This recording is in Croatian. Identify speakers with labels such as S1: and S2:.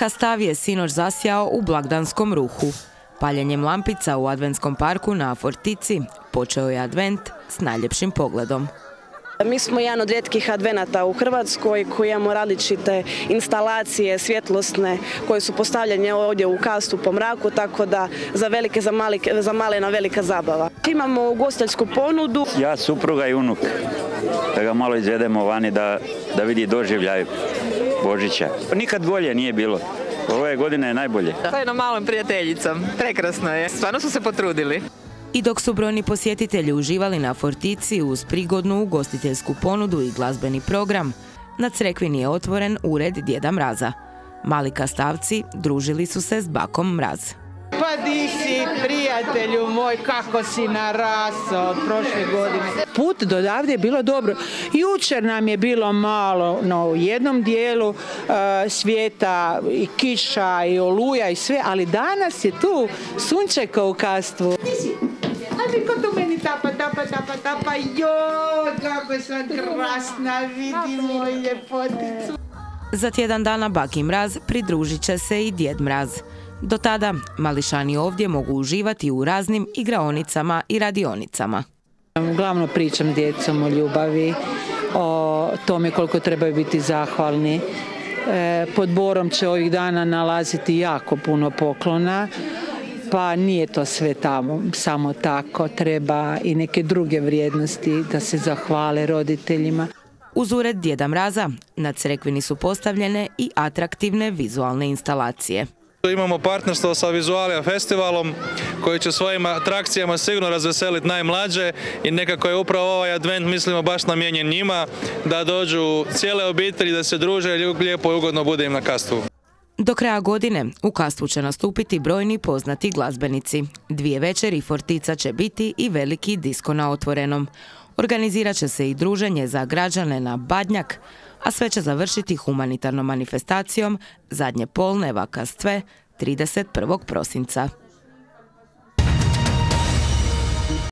S1: Kastav je sinoć zasjao u blagdanskom ruhu. Paljenjem lampica u adventskom parku na Fortici počeo je advent s najljepšim pogledom.
S2: Mi smo jedan od rijetkih advenata u Hrvatskoj koji imamo različite instalacije svjetlosne koje su postavljene ovdje u kastu po mraku, tako da za velike, za, mali, za malena velika zabava. Imamo ugostiteljsku ponudu.
S3: Ja, supruga i unuk, da ga malo izvedemo vani da, da vidi doživljaj Božića. Nikad bolje nije bilo. Ove godine je najbolje.
S4: Sa jednom malom prijateljicom. Prekrasno je. Stvarno su se potrudili.
S1: I dok su brojni posjetitelji uživali na Fortici uz prigodnu ugostiteljsku ponudu i glazbeni program, na Crekvini je otvoren ured Djeda Mraza. Mali kastavci družili su se s bakom Mraz.
S5: Pa di si, prijatelju moj, kako si narasao od prošle godine. Put do davde je bilo dobro. Jučer nam je bilo malo no, u jednom dijelu e, svijeta i kiša i oluja i sve, ali danas je tu sunčeka u kastvu. Ajde, ko tu meni tapa, tapa, tapa, tapa, joj, kako sam krasna, vidi moju ljepoticu.
S1: Za tjedan dana Baki Mraz pridružit će se i Djed Mraz. Do tada mališani ovdje mogu uživati u raznim igraonicama i radionicama.
S5: Uglavnom pričam djecom o ljubavi, o tome koliko trebaju biti zahvalni. E, pod borom će ovih dana nalaziti jako puno poklona, pa nije to sve tamo samo tako, treba i neke druge vrijednosti da se zahvale roditeljima.
S1: Uz ured Djeda Mraza na Crekvini su postavljene i atraktivne vizualne instalacije.
S6: Imamo partnerstvo sa Vizualija festivalom koji će svojim atrakcijama sigurno razveseliti najmlađe i nekako je upravo ovaj advent mislimo baš namijenjen njima da dođu cijele obitelji, da se druže i lijepo i ugodno bude im na kastu.
S1: Do kraja godine u Kastvu će nastupiti brojni poznati glazbenici. Dvije večeri Fortica će biti i veliki disko na otvorenom. Organizirat će se i druženje za građane na Badnjak, a sve će završiti humanitarnom manifestacijom zadnje polne Kastve 31. prosinca.